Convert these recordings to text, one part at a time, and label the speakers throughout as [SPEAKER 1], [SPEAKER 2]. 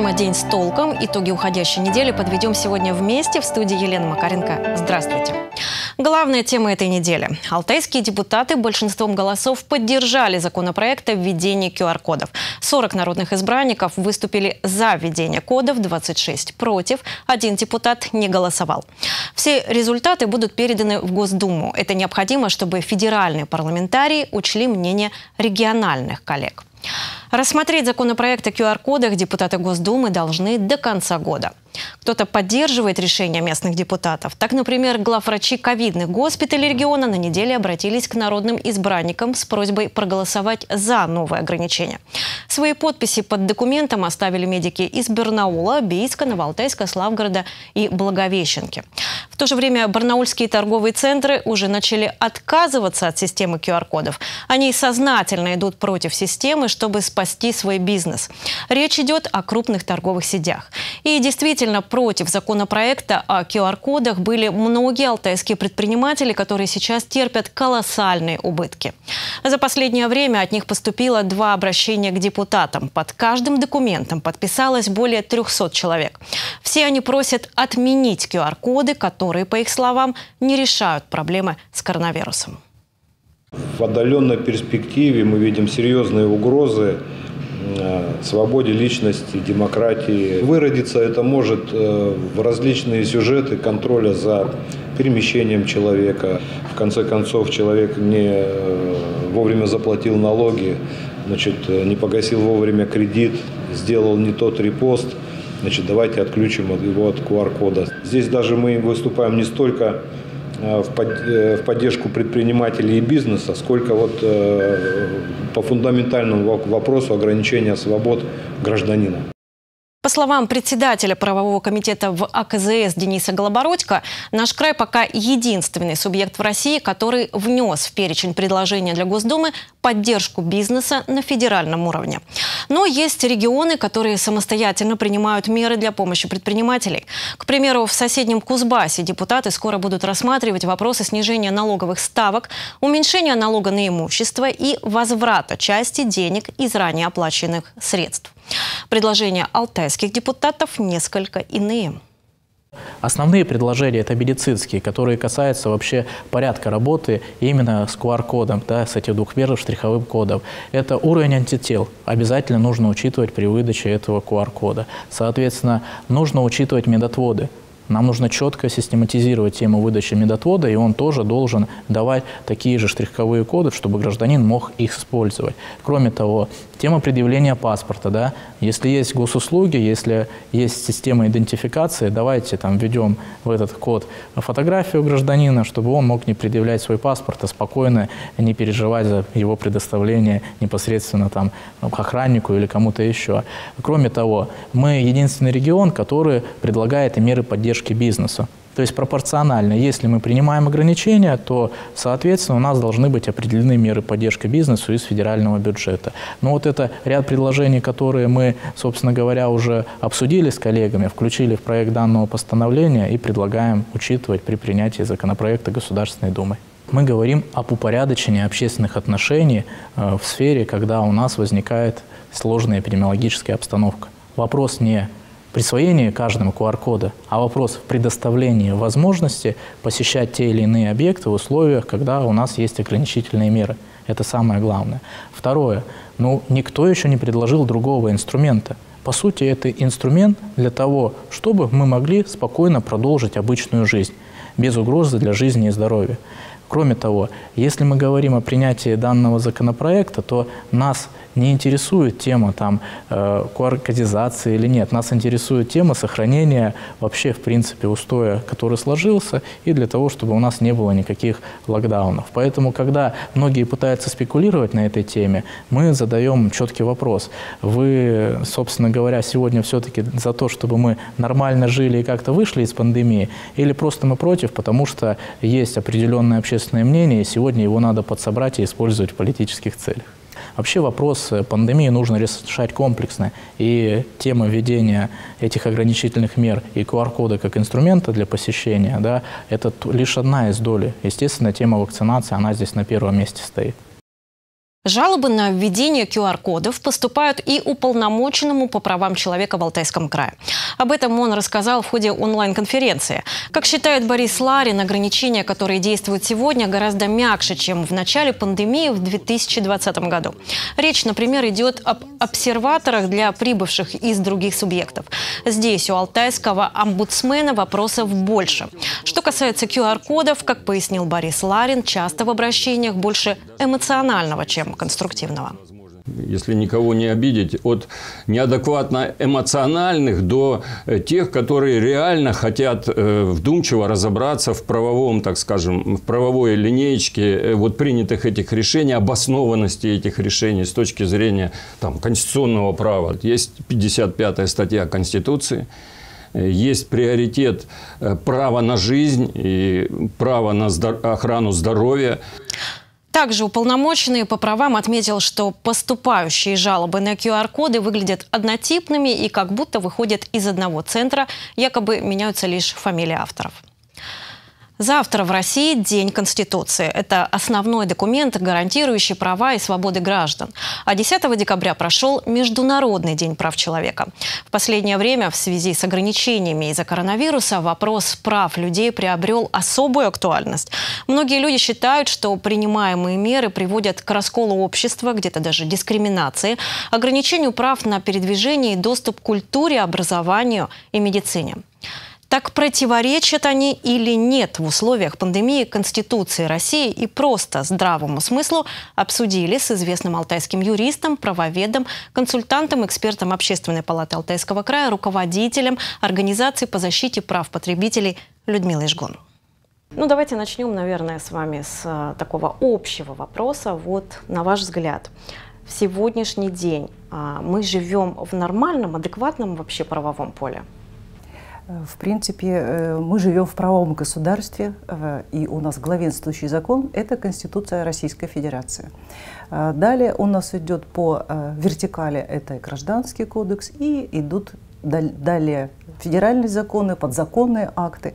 [SPEAKER 1] Программа «День с толком». Итоги уходящей недели подведем сегодня вместе в студии Елена Макаренко. Здравствуйте. Главная тема этой недели. Алтайские депутаты большинством голосов поддержали законопроект о введении QR-кодов. 40 народных избранников выступили за введение кодов, 26 против, один депутат не голосовал. Все результаты будут переданы в Госдуму. Это необходимо, чтобы федеральные парламентарии учли мнение региональных коллег. Рассмотреть законопроект о QR-кодах депутаты Госдумы должны до конца года. Кто-то поддерживает решение местных депутатов. Так, например, главврачи ковидных госпиталей региона на неделе обратились к народным избранникам с просьбой проголосовать за новые ограничения. Свои подписи под документом оставили медики из Барнаула, Бийска, Новоалтайска, Славгорода и Благовещенки. В то же время барнаульские торговые центры уже начали отказываться от системы QR-кодов. Они сознательно идут против системы, чтобы спасти свой бизнес. Речь идет о крупных торговых сетях. И действительно, против законопроекта о QR-кодах были многие алтайские предприниматели, которые сейчас терпят колоссальные убытки. За последнее время от них поступило два обращения к депутатам. Под каждым документом подписалось более 300 человек. Все они просят отменить QR-коды, которые, по их словам, не решают проблемы с коронавирусом.
[SPEAKER 2] В отдаленной перспективе мы видим серьезные угрозы свободе личности, демократии. Выродиться это может э, в различные сюжеты контроля за перемещением человека. В конце концов, человек не э, вовремя заплатил налоги, значит, не погасил вовремя кредит, сделал не тот репост. Значит, давайте отключим его от QR-кода. Здесь даже мы выступаем не столько Э, э, в поддержку предпринимателей и бизнеса, сколько вот э, по фундаментальному вопросу ограничения свобод гражданина.
[SPEAKER 1] По словам председателя правового комитета в АКЗС Дениса Голобородько, наш край пока единственный субъект в России, который внес в перечень предложения для Госдумы поддержку бизнеса на федеральном уровне. Но есть регионы, которые самостоятельно принимают меры для помощи предпринимателей. К примеру, в соседнем Кузбассе депутаты скоро будут рассматривать вопросы снижения налоговых ставок, уменьшения налога на имущество и возврата части денег из ранее оплаченных средств. Предложения алтайских депутатов несколько иные.
[SPEAKER 3] Основные предложения – это медицинские, которые касаются вообще порядка работы именно с QR-кодом, да, с этих двух первых штриховым кодом. Это уровень антител. Обязательно нужно учитывать при выдаче этого QR-кода. Соответственно, нужно учитывать медотводы. Нам нужно четко систематизировать тему выдачи медотвода, и он тоже должен давать такие же штриховые коды, чтобы гражданин мог их использовать. Кроме того, тема предъявления паспорта. Да? Если есть госуслуги, если есть система идентификации, давайте там введем в этот код фотографию гражданина, чтобы он мог не предъявлять свой паспорт, а спокойно не переживать за его предоставление непосредственно там охраннику или кому-то еще. Кроме того, мы единственный регион, который предлагает и меры поддержки бизнеса. То есть пропорционально, если мы принимаем ограничения, то, соответственно, у нас должны быть определены меры поддержки бизнесу из федерального бюджета. Но вот это ряд предложений, которые мы, собственно говоря, уже обсудили с коллегами, включили в проект данного постановления и предлагаем учитывать при принятии законопроекта Государственной Думы. Мы говорим об упорядочении общественных отношений э, в сфере, когда у нас возникает сложная эпидемиологическая обстановка. Вопрос не присвоении каждому QR-кода, а вопрос в предоставлении возможности посещать те или иные объекты в условиях, когда у нас есть ограничительные меры. Это самое главное. Второе. Ну, никто еще не предложил другого инструмента. По сути, это инструмент для того, чтобы мы могли спокойно продолжить обычную жизнь, без угрозы для жизни и здоровья. Кроме того, если мы говорим о принятии данного законопроекта, то нас не интересует тема там э, QR-кодизации или нет. Нас интересует тема сохранения вообще, в принципе, устоя, который сложился, и для того, чтобы у нас не было никаких локдаунов. Поэтому, когда многие пытаются спекулировать на этой теме, мы задаем четкий вопрос. Вы, собственно говоря, сегодня все-таки за то, чтобы мы нормально жили и как-то вышли из пандемии, или просто мы против, потому что есть определенное общественное мнение, и сегодня его надо подсобрать и использовать в политических целях? Вообще вопрос э, пандемии нужно решать комплексно. И тема введения этих ограничительных мер и QR-кода как инструмента для посещения, да, это лишь одна из долей. Естественно, тема вакцинации, она здесь на первом месте стоит.
[SPEAKER 1] Жалобы на введение QR-кодов поступают и уполномоченному по правам человека в Алтайском крае. Об этом он рассказал в ходе онлайн-конференции. Как считает Борис Ларин, ограничения, которые действуют сегодня, гораздо мягче, чем в начале пандемии в 2020 году. Речь, например, идет об обсерваторах для прибывших из других субъектов. Здесь у алтайского омбудсмена вопросов больше. Что касается QR-кодов, как пояснил Борис Ларин, часто в обращениях больше эмоционального, чем конструктивного
[SPEAKER 4] если никого не обидеть, от неадекватно эмоциональных до э, тех, которые реально хотят э, вдумчиво разобраться в правовом, так скажем, в правовой линеечке э, вот принятых этих решений, обоснованности этих решений с точки зрения там, конституционного права. Есть 55-я статья Конституции, есть приоритет права на жизнь и права на охрану здоровья.
[SPEAKER 1] Также уполномоченный по правам отметил, что поступающие жалобы на QR-коды выглядят однотипными и как будто выходят из одного центра, якобы меняются лишь фамилии авторов. Завтра в России День Конституции. Это основной документ, гарантирующий права и свободы граждан. А 10 декабря прошел Международный день прав человека. В последнее время в связи с ограничениями из-за коронавируса вопрос прав людей приобрел особую актуальность. Многие люди считают, что принимаемые меры приводят к расколу общества, где-то даже дискриминации, ограничению прав на передвижение и доступ к культуре, образованию и медицине. Так противоречат они или нет в условиях пандемии Конституции России и просто здравому смыслу обсудили с известным алтайским юристом, правоведом, консультантом, экспертом Общественной палаты Алтайского края, руководителем Организации по защите прав потребителей Людмилой Жгон. Ну, давайте начнем, наверное, с вами с а, такого общего вопроса. Вот, на ваш взгляд, в сегодняшний день а, мы живем в нормальном, адекватном вообще правовом поле?
[SPEAKER 5] В принципе, э, мы живем в правовом государстве, э, и у нас главенствующий закон – это Конституция Российской Федерации. Э, далее у нас идет по вертикали – это Гражданский кодекс, и идут далее федеральные законы, подзаконные акты.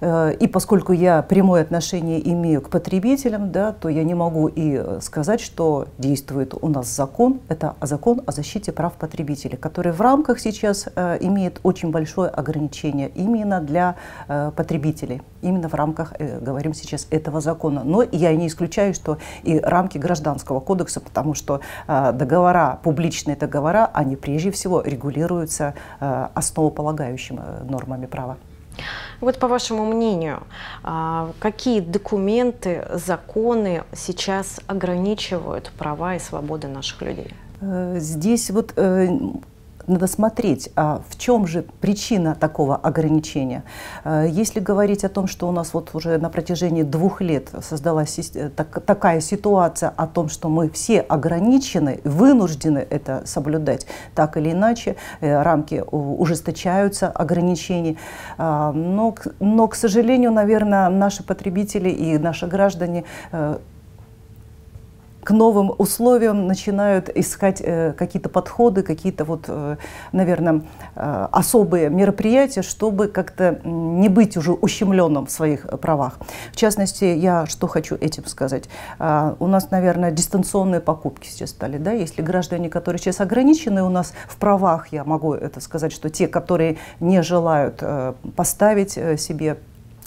[SPEAKER 5] Э, и поскольку я прямое отношение имею к потребителям, да, то я не могу и э, сказать, что действует у нас закон, это закон о защите прав потребителей, который в рамках сейчас э, имеет очень большое ограничение именно для потребителей, именно в рамках, говорим сейчас, этого закона. Но я не исключаю, что и рамки гражданского кодекса, потому что договора, публичные договора, они прежде всего регулируются основополагающими нормами права.
[SPEAKER 1] Вот по вашему мнению, а, какие документы, законы сейчас ограничивают права и свободы наших людей?
[SPEAKER 5] Э, здесь вот э, надо смотреть, а в чем же причина такого ограничения. Э, если говорить о том, что у нас вот уже на протяжении двух лет создалась э, такая ситуация о том, что мы все ограничены, вынуждены это соблюдать, так или иначе, э, рамки ужесточаются, ограничений. А, но, но, к сожалению, наверное, наши потребители и наши граждане к новым условиям начинают искать э, какие-то подходы, какие-то вот, э, наверное, э, особые мероприятия, чтобы как-то не быть уже ущемленным в своих правах. В частности, я что хочу этим сказать. Э, у нас, наверное, дистанционные покупки сейчас стали, да, если граждане, которые сейчас ограничены у нас в правах, я могу это сказать, что те, которые не желают э, поставить э, себе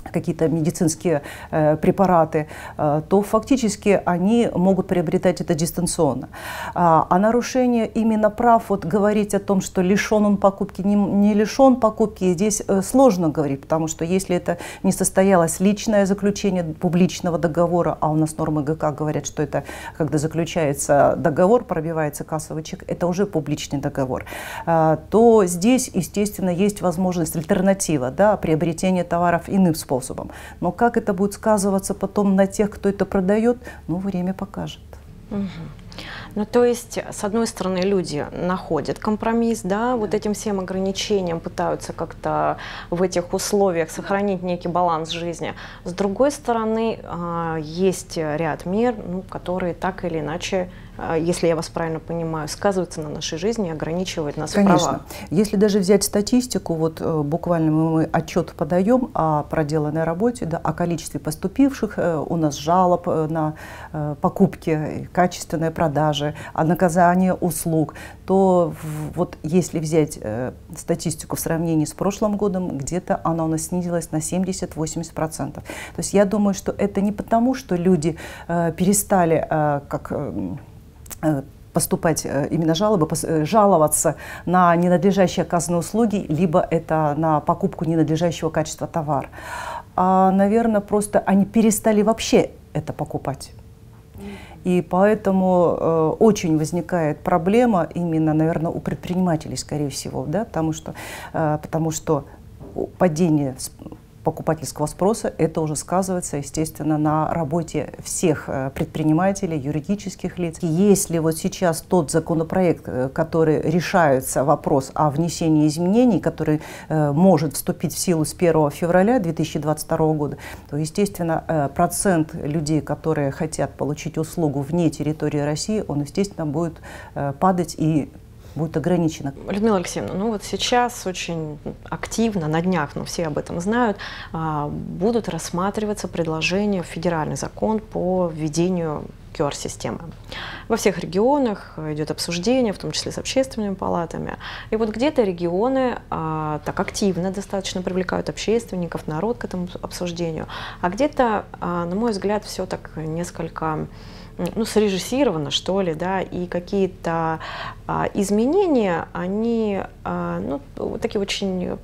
[SPEAKER 5] какие-то медицинские э, препараты, э, то фактически они могут приобретать это дистанционно. А, а нарушение именно прав, вот говорить о том, что лишен он покупки, не, не лишен покупки, здесь э, сложно говорить, потому что если это не состоялось личное заключение публичного договора, а у нас нормы ГК говорят, что это когда заключается договор, пробивается кассовый чек, это уже публичный договор, а, то здесь, естественно, есть возможность альтернатива, да, приобретения товаров иным способом способом. Но как это будет сказываться потом на тех, кто это продает, ну, время покажет.
[SPEAKER 1] Угу. Ну, то есть, с одной стороны, люди находят компромисс, да, вот этим всем ограничениям пытаются как-то в этих условиях сохранить некий баланс жизни. С другой стороны, а, есть ряд мер, ну, которые так или иначе если я вас правильно понимаю, сказывается на нашей жизни и ограничивает нас
[SPEAKER 5] Конечно.
[SPEAKER 1] в правах.
[SPEAKER 5] Если даже взять статистику, вот буквально мы отчет подаем о проделанной работе, да, о количестве поступивших у нас жалоб на покупки, качественной продажи, о наказании услуг, то вот если взять статистику в сравнении с прошлым годом, где-то она у нас снизилась на 70-80%. То есть я думаю, что это не потому, что люди э, перестали э, как э, э поступать э, именно жалобы, э, жаловаться на ненадлежащие оказанные услуги, либо это на покупку ненадлежащего качества товара. А, наверное, просто они перестали вообще это покупать. И поэтому э, очень возникает проблема именно, наверное, у предпринимателей, скорее всего, да, потому что, э, потому что падение покупательского спроса, это уже сказывается, естественно, на работе всех э, предпринимателей, юридических лиц. Если вот сейчас тот законопроект, э, который решается вопрос о внесении изменений, который э, может вступить в силу с 1 февраля 2022 года, то, естественно, процент людей, которые хотят получить услугу вне территории России, он, естественно, будет падать и будет ограничено.
[SPEAKER 1] Людмила Алексеевна, ну вот сейчас очень активно, на днях, но все об этом знают, а, будут рассматриваться предложения в федеральный закон по введению QR-системы. Во всех регионах идет обсуждение, в том числе с общественными палатами. И вот где-то регионы а, так активно достаточно привлекают общественников, народ к этому обсуждению, а где-то, а, на мой взгляд, все так несколько ну, срежиссировано, что ли, да, и какие-то а, изменения, они а, ну, такие очень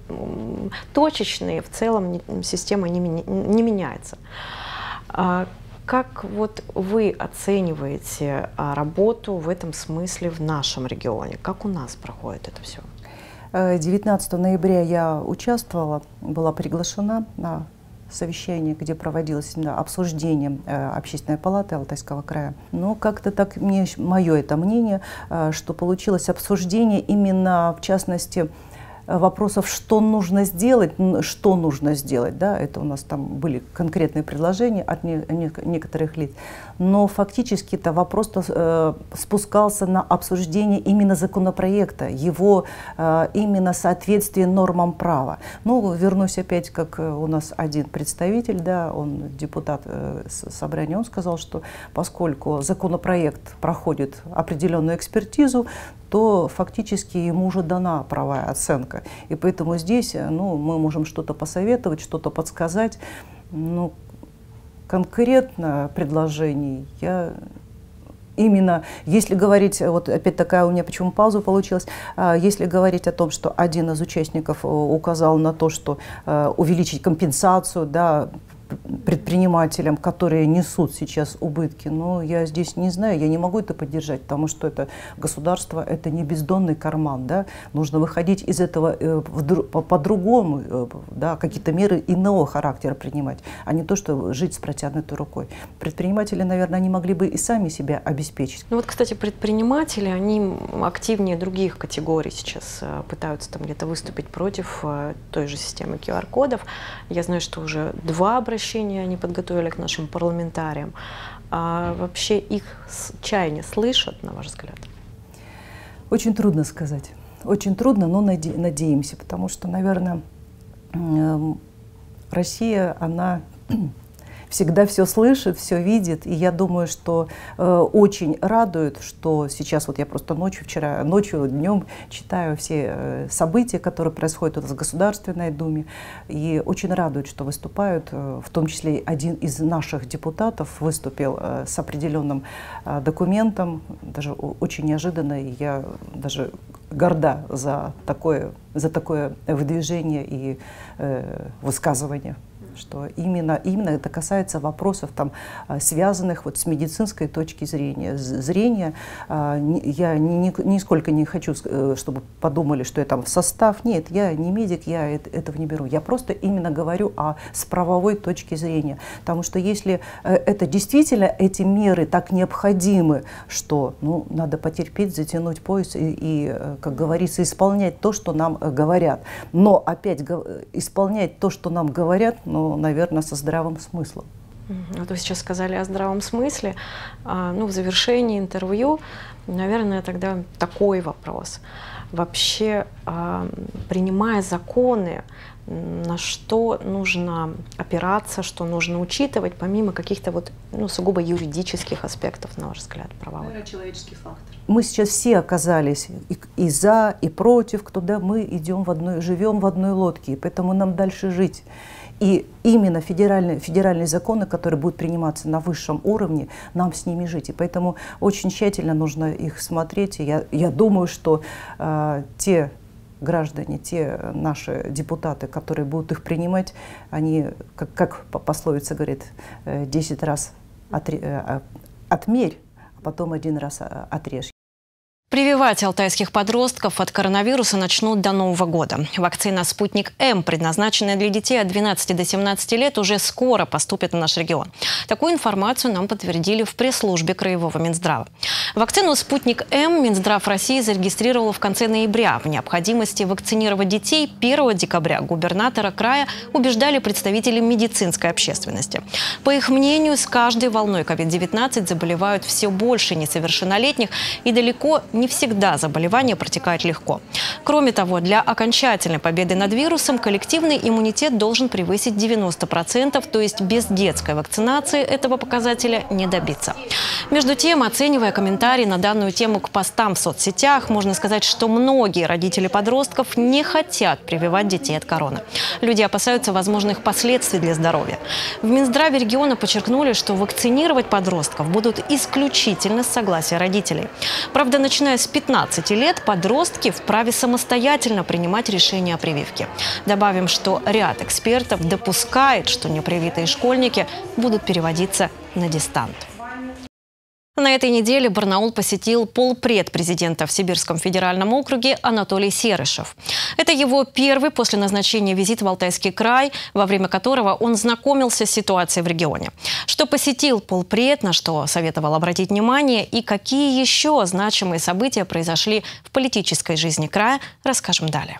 [SPEAKER 1] точечные, в целом система не, не меняется. А, как вот вы оцениваете а, работу в этом смысле в нашем регионе? Как у нас проходит это все?
[SPEAKER 5] 19 э, ноября я участвовала, была приглашена на совещание, где проводилось обсуждение э, общественной палаты Алтайского края. Но как-то так мне, мое это мнение, э, что получилось обсуждение именно, в частности, вопросов, что нужно сделать, что нужно сделать, да, это у нас там были конкретные предложения от не, не, некоторых лиц, но фактически это вопрос э, спускался на обсуждение именно законопроекта, его э, именно соответствие нормам права. Ну, вернусь опять, как э, у нас один представитель, да, он депутат э, собрания, он сказал, что поскольку законопроект проходит определенную экспертизу, то фактически ему уже дана правая оценка. И поэтому здесь э, ну, мы можем что-то посоветовать, что-то подсказать. Ну, конкретно предложений. Я именно, если говорить, вот опять такая у меня почему пауза получилась, а, если говорить о том, что один из участников э, указал на то, что э, увеличить компенсацию, да, предпринимателям, которые несут сейчас убытки. Но я здесь не знаю, я не могу это поддержать, потому что это государство, это не бездонный карман. Да? Нужно выходить из этого э, по-другому, э, да, какие-то меры иного характера принимать, а не то, что жить с протянутой рукой. Предприниматели, наверное, они могли бы и сами себя обеспечить.
[SPEAKER 1] Ну вот, кстати, предприниматели, они активнее других категорий сейчас э, пытаются там где-то выступить против той же системы QR-кодов. Я знаю, что уже два обращения обращения они подготовили к нашим парламентариям. А вообще их чаяния слышат, на ваш взгляд?
[SPEAKER 5] Очень трудно сказать. Очень трудно, но наде надеемся, потому что, наверное, Россия, она всегда все слышит, все видит. И я думаю, что э, очень радует, что сейчас вот я просто ночью, вчера, ночью, днем читаю все э, события, которые происходят у нас в Государственной Думе. И очень радует, что выступают, э, в том числе один из наших депутатов выступил э, с определенным э, документом, даже очень неожиданно. И я даже горда за такое, за такое выдвижение и э, высказывание что именно, именно это касается вопросов, там, а, связанных вот с медицинской точки зрения. Зрения а, я ни, нисколько не хочу, э, чтобы подумали, что я там в состав. Нет, я не медик, я этого не беру. Я просто именно говорю о, с правовой точки зрения. Потому что если э, это действительно, эти меры так необходимы, что ну, надо потерпеть, затянуть пояс и, и, э, как говорится, исполнять то, что нам говорят. Но опять исполнять то, что нам говорят, ну, наверное, со здравым смыслом.
[SPEAKER 1] Вот вы сейчас сказали о здравом смысле. А, ну, в завершении интервью, наверное, тогда такой вопрос. Вообще, а, принимая законы, на что нужно опираться, что нужно учитывать, помимо каких-то вот, ну, сугубо юридических аспектов, на ваш взгляд, правовых?
[SPEAKER 5] Наверное, человеческий фактор. Мы сейчас все оказались и, и за, и против, куда мы идем в одной, живем в одной лодке, и поэтому нам дальше жить. И именно федеральные, федеральные законы, которые будут приниматься на высшем уровне, нам с ними жить. И поэтому очень тщательно нужно их смотреть. И я, я думаю, что э, те граждане, те наши депутаты, которые будут их принимать, они, как, как пословица говорит, 10 э, раз отре, э, отмерь, а потом один раз э, отрежь.
[SPEAKER 1] Прививать алтайских подростков от коронавируса начнут до Нового года. Вакцина «Спутник М», предназначенная для детей от 12 до 17 лет, уже скоро поступит в наш регион. Такую информацию нам подтвердили в пресс-службе Краевого Минздрава. Вакцину «Спутник М» Минздрав России зарегистрировал в конце ноября. В необходимости вакцинировать детей 1 декабря губернатора края убеждали представители медицинской общественности. По их мнению, с каждой волной COVID-19 заболевают все больше несовершеннолетних и далеко не всегда заболевание протекает легко. Кроме того, для окончательной победы над вирусом коллективный иммунитет должен превысить 90%, то есть без детской вакцинации этого показателя не добиться. Между тем, оценивая комментарии на данную тему к постам в соцсетях, можно сказать, что многие родители подростков не хотят прививать детей от короны. Люди опасаются возможных последствий для здоровья. В Минздраве региона подчеркнули, что вакцинировать подростков будут исключительно с согласия родителей. Правда, начиная С 15 лет подростки вправе самостоятельно принимать решения о прививке. Добавим, что ряд экспертов допускает, что непривитые школьники будут переводиться на дистант. На этой неделе Барнаул посетил полпред президента в Сибирском федеральном округе Анатолий Серышев. Это его первый после назначения визит в Алтайский край, во время которого он знакомился с ситуацией в регионе. Что посетил полпред, на что советовал обратить внимание и какие еще значимые события произошли в политической жизни края, расскажем далее.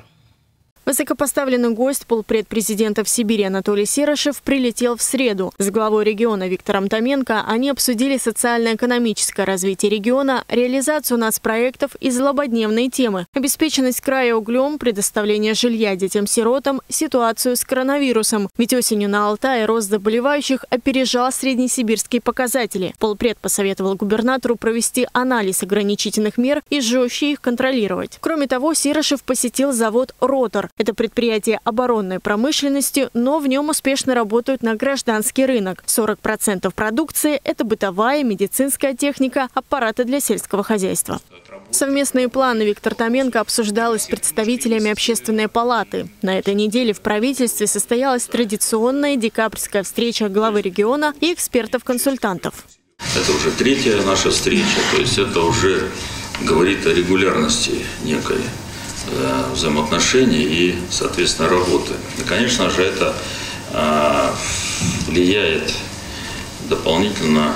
[SPEAKER 6] Высокопоставленный гость, полпред президента в Сибири Анатолий Серышев, прилетел в среду. С главой региона Виктором Томенко они обсудили социально-экономическое развитие региона, реализацию нацпроектов и злободневные темы, обеспеченность края углем, предоставление жилья детям-сиротам, ситуацию с коронавирусом. Ведь осенью на Алтае рост заболевающих опережал среднесибирские показатели. Полпред посоветовал губернатору провести анализ ограничительных мер и жестче их контролировать. Кроме того, Серышев посетил завод «Ротор», это предприятие оборонной промышленности, но в нем успешно работают на гражданский рынок. 40% продукции – это бытовая, медицинская техника, аппараты для сельского хозяйства. Совместные планы Виктор Томенко обсуждал с представителями общественной палаты. На этой неделе в правительстве состоялась традиционная декабрьская встреча главы региона и экспертов-консультантов.
[SPEAKER 7] Это уже третья наша встреча, то есть это уже говорит о регулярности некой взаимоотношений и, соответственно, работы. И, конечно же, это э, влияет дополнительно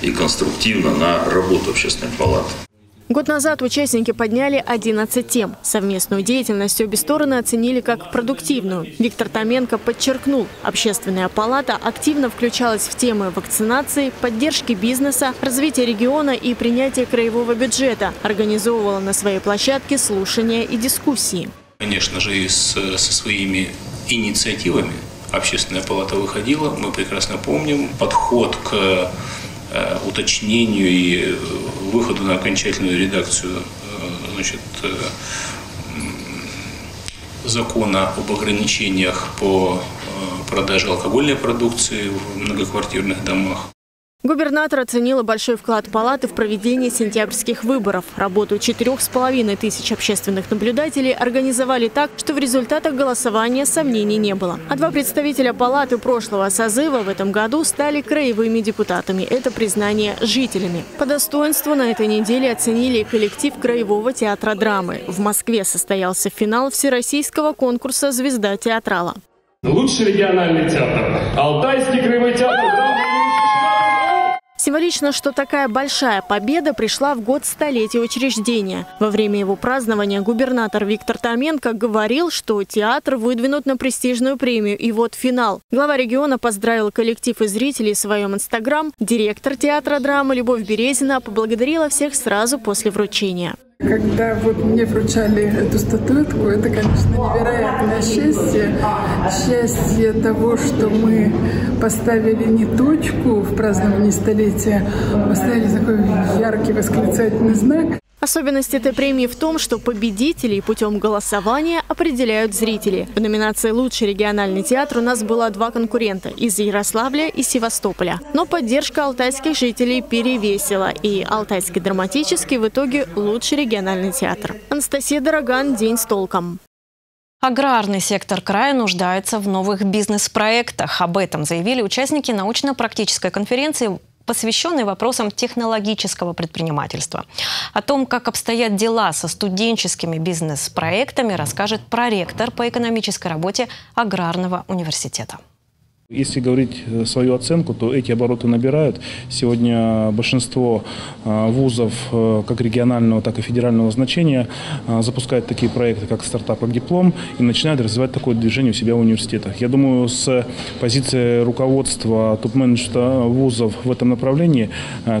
[SPEAKER 7] и конструктивно на работу общественной палаты.
[SPEAKER 6] Год назад участники подняли 11 тем. Совместную деятельность обе стороны оценили как продуктивную. Виктор Томенко подчеркнул, общественная палата активно включалась в темы вакцинации, поддержки бизнеса, развития региона и принятия краевого бюджета, организовывала на своей площадке слушания и дискуссии.
[SPEAKER 8] Конечно же, и с, со своими инициативами общественная палата выходила. Мы прекрасно помним подход к уточнению и э, выходу на окончательную редакцию э, значит, закона об ограничениях по продаже алкогольной продукции в многоквартирных домах.
[SPEAKER 6] Губернатор оценила большой вклад палаты в проведение сентябрьских выборов. Работу четырех с половиной тысяч общественных наблюдателей организовали так, что в результатах голосования сомнений не было. А два представителя палаты прошлого созыва в этом году стали краевыми депутатами. Это признание жителями. По достоинству на этой неделе оценили коллектив Краевого театра драмы. В Москве состоялся финал всероссийского конкурса «Звезда театрала».
[SPEAKER 9] Лучший региональный театр – Алтайский краевой театр драмы
[SPEAKER 6] Символично, что такая большая победа пришла в год столетия учреждения. Во время его празднования губернатор Виктор Томенко говорил, что театр выдвинут на престижную премию. И вот финал. Глава региона поздравил коллектив и зрителей в своем инстаграм. Директор театра драмы Любовь Березина поблагодарила всех сразу после вручения.
[SPEAKER 9] Когда вот мне вручали эту статуэтку, это, конечно, невероятное счастье. Счастье того, что мы поставили не точку в праздновании столетия, а поставили такой яркий восклицательный знак.
[SPEAKER 6] Особенность этой премии в том, что победителей путем голосования определяют зрители. В номинации «Лучший региональный театр» у нас было два конкурента – из Ярославля и Севастополя. Но поддержка алтайских жителей перевесила, и Алтайский драматический в итоге лучший региональный театр. Анастасия Дороган, «День с толком».
[SPEAKER 1] Аграрный сектор края нуждается в новых бизнес-проектах. Об этом заявили участники научно-практической конференции посвященный вопросам технологического предпринимательства. О том, как обстоят дела со студенческими бизнес-проектами, расскажет проректор по экономической работе Аграрного университета.
[SPEAKER 10] Если говорить э, свою оценку, то эти обороты набирают. Сегодня большинство э, вузов э, как регионального, так и федерального значения запускают такие проекты, как стартап, как диплом, и начинают развивать такое движение у себя в университетах. Я думаю, с позиции руководства топ-менеджмента вузов в этом направлении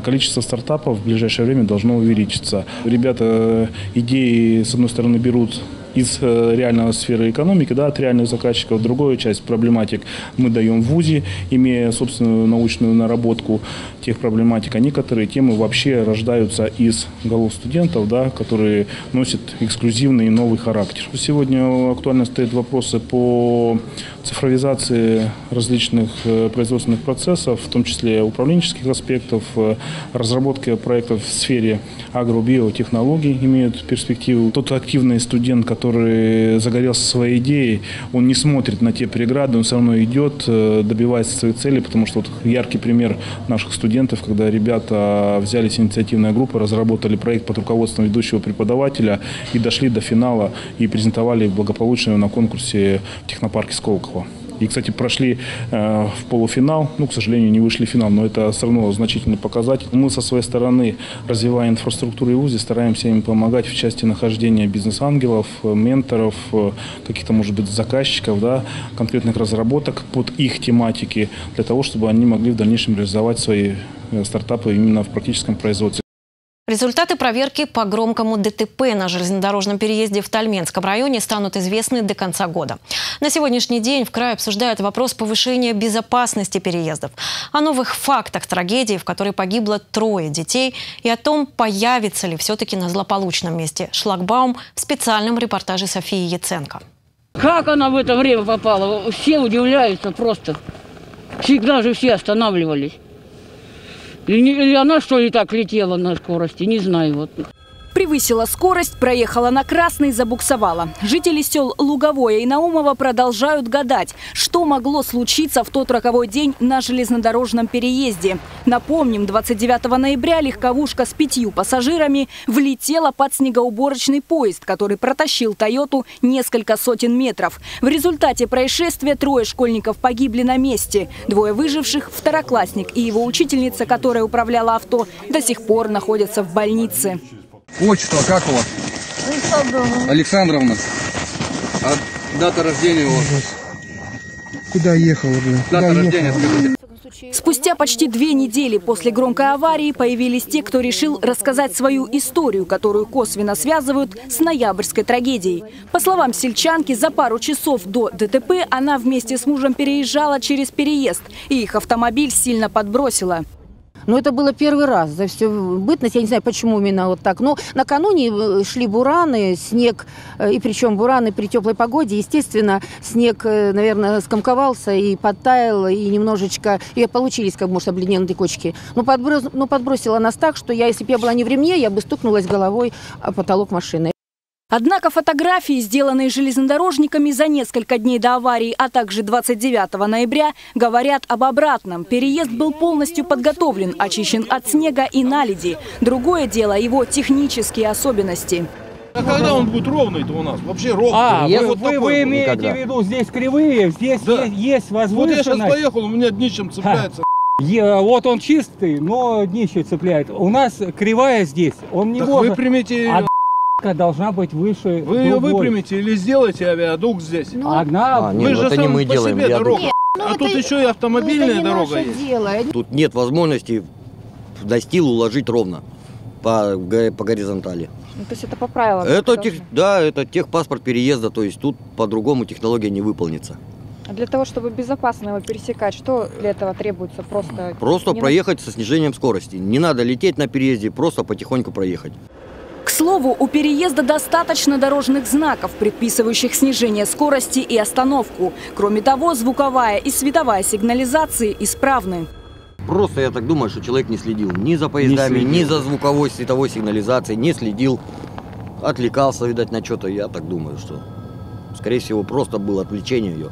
[SPEAKER 10] количество стартапов в ближайшее время должно увеличиться. Ребята идеи, с одной стороны, берут из э, реальной сферы экономики, да, от реальных заказчиков. Другую часть проблематик мы даем в ВУЗе, имея собственную научную наработку тех проблематик, а некоторые темы вообще рождаются из голов студентов, да, которые носят эксклюзивный и новый характер. Сегодня актуально стоят вопросы по цифровизации различных э, производственных процессов, в том числе управленческих аспектов, э, разработки проектов в сфере агробиотехнологий имеют перспективу. Тот активный студент, который загорелся своей идеей, он не смотрит на те преграды, он все равно идет, э, добивается своей цели, потому что вот яркий пример наших студентов, когда ребята взялись инициативная группа, разработали проект под руководством ведущего преподавателя и дошли до финала и презентовали благополучно на конкурсе в технопарке Сколково. И, кстати, прошли э, в полуфинал. Ну, к сожалению, не вышли в финал, но это все равно значительный показатель. Мы со своей стороны, развивая инфраструктуру и УЗИ, стараемся им помогать в части нахождения бизнес-ангелов, менторов, э, каких-то, может быть, заказчиков, да, конкретных разработок под их тематики, для того, чтобы они могли в дальнейшем реализовать свои э, стартапы именно в практическом производстве.
[SPEAKER 1] Результаты проверки по громкому ДТП на железнодорожном переезде в Тальменском районе станут известны до конца года. На сегодняшний день в крае обсуждают вопрос повышения безопасности переездов, о новых фактах трагедии, в которой погибло трое детей, и о том, появится ли все-таки на злополучном месте шлагбаум в специальном репортаже Софии Яценко.
[SPEAKER 11] Как она в это время попала? Все удивляются просто. Всегда же все останавливались. Или, она, что ли, так летела на скорости, не знаю. Вот.
[SPEAKER 12] Превысила скорость, проехала на красный, забуксовала. Жители сел Луговое и Наумово продолжают гадать, что могло случиться в тот роковой день на железнодорожном переезде. Напомним, 29 ноября легковушка с пятью пассажирами влетела под снегоуборочный поезд, который протащил «Тойоту» несколько сотен метров. В результате происшествия трое школьников погибли на месте. Двое выживших, второклассник и его учительница, которая управляла авто, до сих пор находятся в больнице.
[SPEAKER 13] Отчество как у вас? Александровна. Александровна. А дата рождения у вас?
[SPEAKER 14] Куда ехала, блин?
[SPEAKER 13] Дата
[SPEAKER 14] Куда
[SPEAKER 13] рождения скажите.
[SPEAKER 12] Спустя почти две недели после громкой аварии появились те, кто решил рассказать свою историю, которую косвенно связывают с ноябрьской трагедией. По словам сельчанки, за пару часов до ДТП она вместе с мужем переезжала через переезд, и их автомобиль сильно подбросила.
[SPEAKER 15] Но это было первый раз за всю бытность. Я не знаю, почему именно вот так. Но накануне э, шли бураны, снег, э, и причем бураны при теплой погоде. Естественно, снег, э, наверное, скомковался и подтаял, и немножечко... И получились, как может, обледенные кочки. Но, подброс, но подбросило нас так, что я, если бы я была не в ремне, я бы стукнулась головой о потолок машины.
[SPEAKER 12] Однако фотографии, сделанные железнодорожниками за несколько дней до аварии, а также 29 ноября, говорят об обратном. Переезд был полностью подготовлен, очищен от снега и наледи. Другое дело – его технические особенности.
[SPEAKER 14] А когда он будет ровный-то у нас? Вообще ровный.
[SPEAKER 16] А,
[SPEAKER 14] вы,
[SPEAKER 16] вот вы, вы имеете никогда. в виду, здесь кривые, здесь да. есть, есть возвышенность.
[SPEAKER 14] Вот я сейчас поехал, у меня днищем цепляется.
[SPEAKER 16] Я, вот он чистый, но днище цепляет. У нас кривая здесь, он не
[SPEAKER 14] Так
[SPEAKER 16] может.
[SPEAKER 14] выпрямите
[SPEAKER 16] А
[SPEAKER 14] ее.
[SPEAKER 16] д***ка должна быть выше
[SPEAKER 14] Вы ее
[SPEAKER 16] другой.
[SPEAKER 14] выпрямите или сделайте авиадук здесь.
[SPEAKER 16] Одна...
[SPEAKER 17] А, нет,
[SPEAKER 14] Вы
[SPEAKER 17] ну
[SPEAKER 14] же
[SPEAKER 17] это не
[SPEAKER 14] сам
[SPEAKER 17] мы
[SPEAKER 14] по
[SPEAKER 17] делаем,
[SPEAKER 14] себе
[SPEAKER 17] виадук.
[SPEAKER 14] дорога.
[SPEAKER 17] Нет,
[SPEAKER 14] а тут еще и автомобильная дорога есть.
[SPEAKER 17] Тут нет возможности достил уложить ровно по, по горизонтали.
[SPEAKER 18] Ну, то есть это по правилам.
[SPEAKER 17] Это тех, да, это техпаспорт переезда, то есть тут по-другому технология не выполнится.
[SPEAKER 18] А Для того, чтобы безопасно его пересекать, что для этого требуется? Просто,
[SPEAKER 17] Просто
[SPEAKER 18] не-
[SPEAKER 17] проехать со снижением скорости. Не надо лететь на переезде, просто потихоньку проехать.
[SPEAKER 12] К слову, у переезда достаточно дорожных знаков, предписывающих снижение скорости и остановку. Кроме того, звуковая и световая сигнализации исправны.
[SPEAKER 17] Просто я так думаю, что человек не следил ни за поездами, ни за звуковой световой сигнализацией, не следил. Отвлекался, видать, на что-то. Я так думаю, что, скорее всего, просто было отвлечение ее.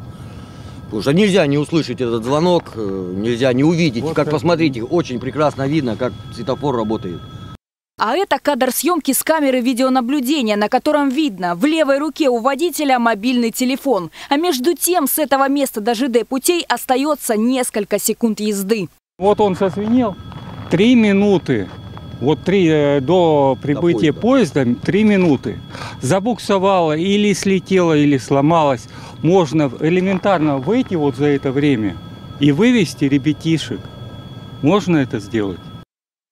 [SPEAKER 17] Потому что нельзя не услышать этот звонок, э, нельзя не увидеть.
[SPEAKER 16] Вот
[SPEAKER 17] как
[SPEAKER 16] это-
[SPEAKER 17] посмотрите, очень прекрасно видно, как светофор работает.
[SPEAKER 12] А это кадр съемки с камеры видеонаблюдения, на котором видно, в левой руке у водителя мобильный телефон. А между тем, с этого места до ЖД путей остается несколько секунд езды.
[SPEAKER 16] Вот он сосвинел. Три минуты. Вот три, э, до прибытия поезда три минуты. Забуксовало или слетело, или сломалось. Можно элементарно выйти вот за это время и вывести ребятишек. Можно это сделать.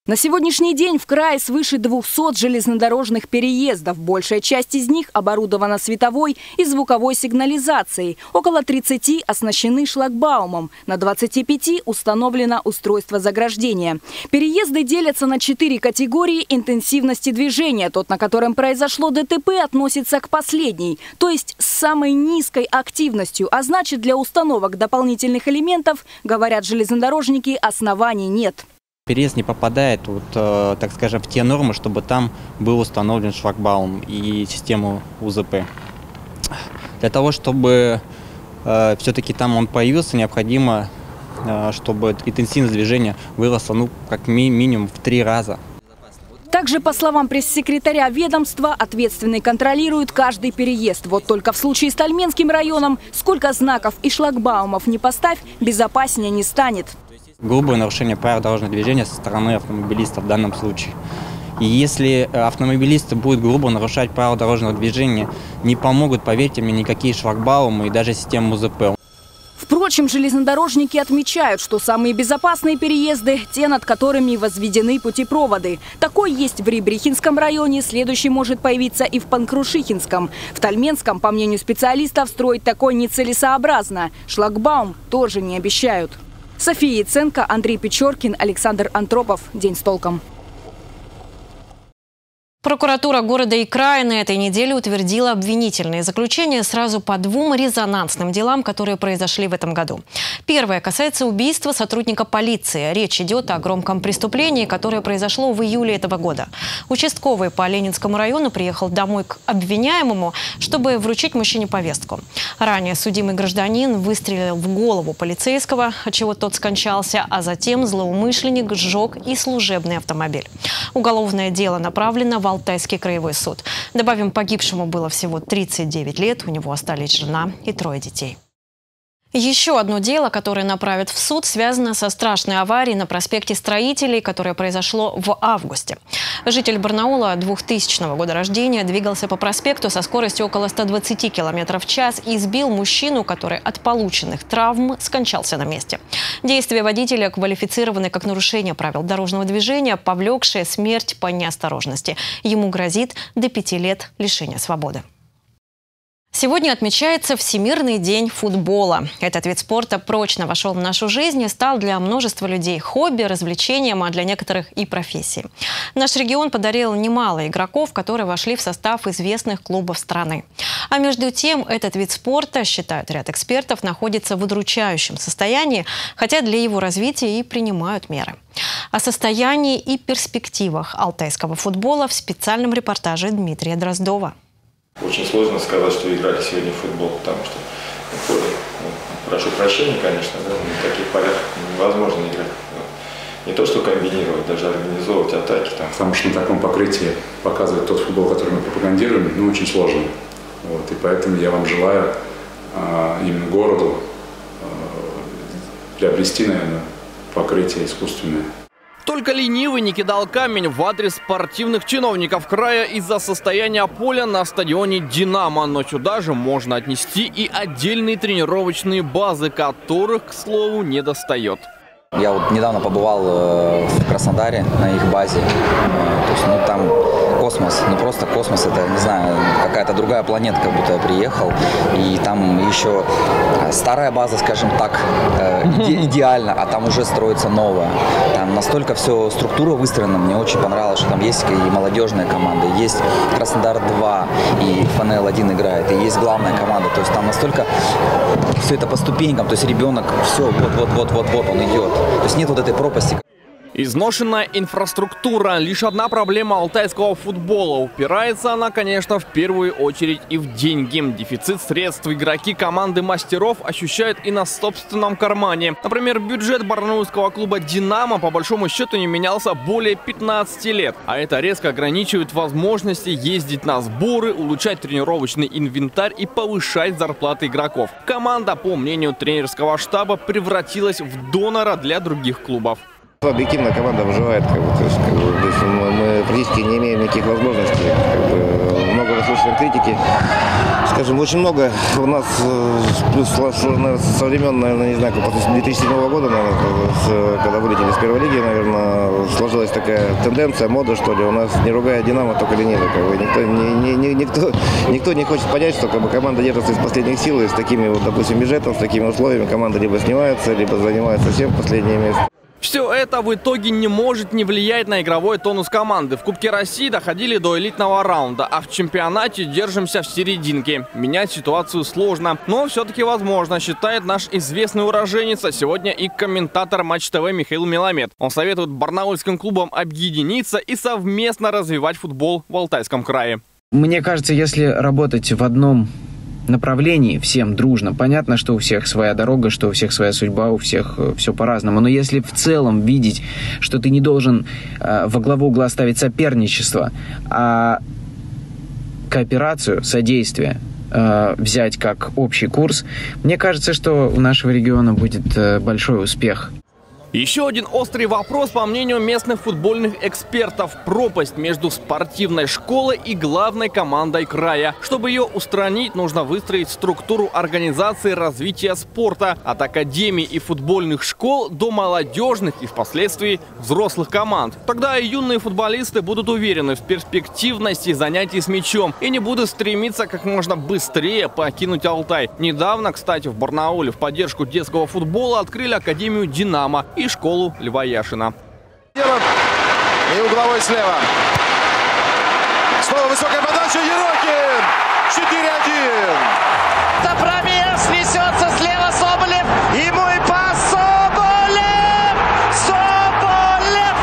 [SPEAKER 12] На сегодняшний день в крае свыше 200 железнодорожных переездов. Большая часть из них оборудована световой и звуковой сигнализацией. Около 30 оснащены шлагбаумом. На 25 установлено устройство заграждения. Переезды делятся на четыре категории интенсивности движения. Тот, на котором произошло ДТП, относится к последней, то есть с самой низкой активностью. А значит, для установок дополнительных элементов, говорят железнодорожники, оснований нет.
[SPEAKER 19] Переезд не попадает, вот, э, так скажем, в те нормы, чтобы там был установлен шлагбаум и систему УЗП. Для того, чтобы все-таки там он появился, необходимо, э, чтобы интенсивность движения выросла ну, как ми- минимум в три раза.
[SPEAKER 12] Также, по словам пресс-секретаря ведомства, ответственный контролирует каждый переезд. Вот только в случае с Тальменским районом, сколько знаков и шлагбаумов не поставь, безопаснее не станет.
[SPEAKER 19] Грубое нарушение правил дорожного движения со стороны автомобилиста в данном случае. И если э, автомобилисты будут грубо нарушать правила дорожного движения, не помогут, поверьте мне, никакие шлагбаумы и даже система УЗП.
[SPEAKER 12] Впрочем, железнодорожники отмечают, что самые безопасные переезды – те, над которыми возведены путепроводы. Такой есть в Рибрихинском районе, следующий может появиться и в Панкрушихинском. В Тальменском, по мнению специалистов, строить такой нецелесообразно. Шлагбаум тоже не обещают. София Яценко, Андрей Печоркин, Александр Антропов. День с толком.
[SPEAKER 1] Прокуратура города и края на этой неделе утвердила обвинительные заключения сразу по двум резонансным делам, которые произошли в этом году. Первое касается убийства сотрудника полиции. Речь идет о громком преступлении, которое произошло в июле этого года. Участковый по Ленинскому району приехал домой к обвиняемому, чтобы вручить мужчине повестку. Ранее судимый гражданин выстрелил в голову полицейского, отчего тот скончался, а затем злоумышленник сжег и служебный автомобиль. Уголовное дело направлено в Алтайский краевой суд. Добавим, погибшему было всего 39 лет, у него остались жена и трое детей. Еще одно дело, которое направят в суд, связано со страшной аварией на проспекте Строителей, которое произошло в августе. Житель Барнаула 2000 года рождения двигался по проспекту со скоростью около 120 км в час и сбил мужчину, который от полученных травм скончался на месте. Действия водителя квалифицированы как нарушение правил дорожного движения, повлекшее смерть по неосторожности. Ему грозит до пяти лет лишения свободы. Сегодня отмечается Всемирный день футбола. Этот вид спорта прочно вошел в нашу жизнь и стал для множества людей хобби, развлечением, а для некоторых и профессией. Наш регион подарил немало игроков, которые вошли в состав известных клубов страны. А между тем, этот вид спорта, считают ряд экспертов, находится в удручающем состоянии, хотя для его развития и принимают меры. О состоянии и перспективах алтайского футбола в специальном репортаже Дмитрия Дроздова.
[SPEAKER 20] Очень сложно сказать, что играли сегодня в футбол, потому что ну, прошу прощения, конечно, да, на таких полях невозможно играть. Не то, что комбинировать, даже организовывать атаки там.
[SPEAKER 21] Потому что на таком покрытии показывать тот футбол, который мы пропагандируем, ну, очень сложно. Вот, и поэтому я вам желаю а, именно городу а, приобрести, наверное, покрытие искусственное.
[SPEAKER 22] Только ленивый не кидал камень в адрес спортивных чиновников края из-за состояния поля на стадионе «Динамо». Но сюда же можно отнести и отдельные тренировочные базы, которых, к слову, не достает.
[SPEAKER 23] Я вот недавно побывал э, в Краснодаре на их базе. Э, то есть, ну, там космос, ну просто космос, это, не знаю, какая-то другая планета, как будто я приехал. И там еще старая база, скажем так, э, иде идеально, а там уже строится новая. Там настолько все, структура выстроена, мне очень понравилось, что там есть и молодежная команда, есть Краснодар-2, и ФНЛ-1 играет, и есть главная команда. То есть там настолько все это по ступенькам, то есть ребенок, все, вот-вот-вот-вот-вот он идет. То есть нет вот этой пропасти.
[SPEAKER 22] Изношенная инфраструктура – лишь одна проблема алтайского футбола. Упирается она, конечно, в первую очередь и в деньги. Дефицит средств игроки команды мастеров ощущают и на собственном кармане. Например, бюджет барнаульского клуба «Динамо» по большому счету не менялся более 15 лет. А это резко ограничивает возможности ездить на сборы, улучшать тренировочный инвентарь и повышать зарплаты игроков. Команда, по мнению тренерского штаба, превратилась в донора для других клубов.
[SPEAKER 24] Объективно команда выживает, как бы, то есть, как бы, то есть мы, мы практически не имеем никаких возможностей. Как бы, много выслушиваем критики. Скажем, очень много у нас, э, со времен, наверное, не знаю, после 2007 года, наверное, когда вылетели с первой лиги, наверное, сложилась такая тенденция, мода, что ли. У нас не ругая Динамо, только ленивый. Как бы. никто, не, не, никто, никто не хочет понять, что как бы, команда держится из последних сил, и с такими, вот, допустим, бюджетом, с такими условиями команда либо снимается, либо занимает совсем последнее место.
[SPEAKER 22] Все это в итоге не может не влиять на игровой тонус команды. В Кубке России доходили до элитного раунда, а в чемпионате держимся в серединке. Менять ситуацию сложно, но все-таки возможно, считает наш известный уроженец, а сегодня и комментатор Матч ТВ Михаил Меламед. Он советует барнаульским клубам объединиться и совместно развивать футбол в Алтайском крае.
[SPEAKER 25] Мне кажется, если работать в одном направлении всем дружно. Понятно, что у всех своя дорога, что у всех своя судьба, у всех э, все по-разному. Но если в целом видеть, что ты не должен э, во главу угла ставить соперничество, а кооперацию, содействие, э, взять как общий курс, мне кажется, что у нашего региона будет э, большой успех.
[SPEAKER 22] Еще один острый вопрос, по мнению местных футбольных экспертов. Пропасть между спортивной школой и главной командой края. Чтобы ее устранить, нужно выстроить структуру организации развития спорта. От академий и футбольных школ до молодежных и впоследствии взрослых команд. Тогда и юные футболисты будут уверены в перспективности занятий с мячом и не будут стремиться как можно быстрее покинуть Алтай. Недавно, кстати, в Барнауле в поддержку детского футбола открыли Академию «Динамо» и школу Льва Яшина.
[SPEAKER 26] И угловой слева. Снова высокая подача. Ерокин. 4-1.
[SPEAKER 27] Промес несется слева Соболев. Ему и пас Соболев. Соболев.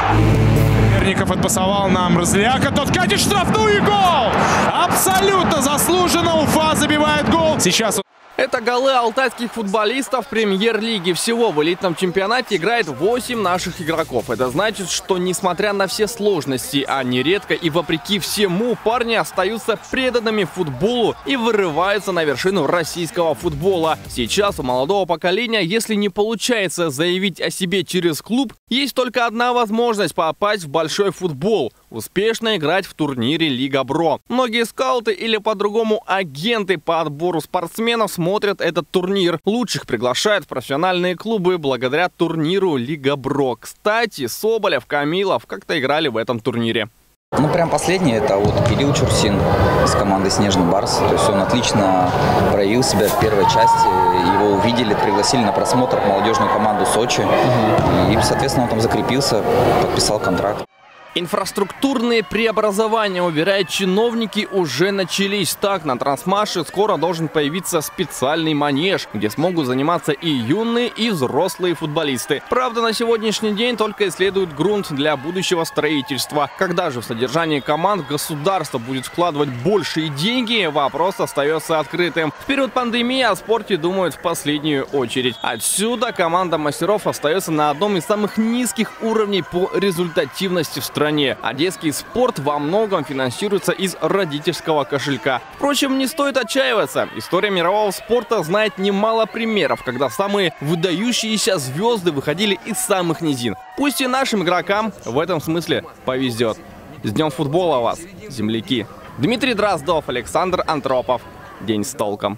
[SPEAKER 28] Верников отпасовал нам Разляка. Тот катит штрафную и гол. Абсолютно заслуженно Уфа забивает гол. Сейчас
[SPEAKER 22] это голы алтайских футболистов премьер-лиги. Всего в элитном чемпионате играет 8 наших игроков. Это значит, что несмотря на все сложности, а нередко и вопреки всему, парни остаются преданными футболу и вырываются на вершину российского футбола. Сейчас у молодого поколения, если не получается заявить о себе через клуб, есть только одна возможность попасть в большой футбол – успешно играть в турнире Лига Бро. Многие скауты или по-другому агенты по отбору спортсменов смотрят этот турнир. Лучших приглашают в профессиональные клубы благодаря турниру Лига Бро. Кстати, Соболев, Камилов как-то играли в этом турнире.
[SPEAKER 23] Ну, прям последний, это вот Кирилл Чурсин из команды «Снежный Барс». То есть он отлично проявил себя в первой части. Его увидели, пригласили на просмотр в молодежную команду Сочи. Угу. И, соответственно, он там закрепился, подписал контракт.
[SPEAKER 22] Инфраструктурные преобразования, уверяют чиновники, уже начались. Так, на Трансмаше скоро должен появиться специальный манеж, где смогут заниматься и юные, и взрослые футболисты. Правда, на сегодняшний день только исследуют грунт для будущего строительства. Когда же в содержании команд государство будет вкладывать большие деньги, вопрос остается открытым. В период пандемии о спорте думают в последнюю очередь. Отсюда команда мастеров остается на одном из самых низких уровней по результативности в стране стране. А детский спорт во многом финансируется из родительского кошелька. Впрочем, не стоит отчаиваться. История мирового спорта знает немало примеров, когда самые выдающиеся звезды выходили из самых низин. Пусть и нашим игрокам в этом смысле повезет. С Днем футбола вас, земляки! Дмитрий Дроздов, Александр Антропов. День с толком.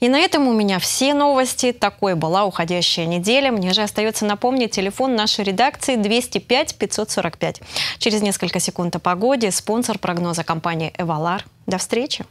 [SPEAKER 1] И на этом у меня все новости. Такой была уходящая неделя. Мне же остается напомнить телефон нашей редакции 205 545. Через несколько секунд о погоде. Спонсор прогноза компании «Эвалар». До встречи!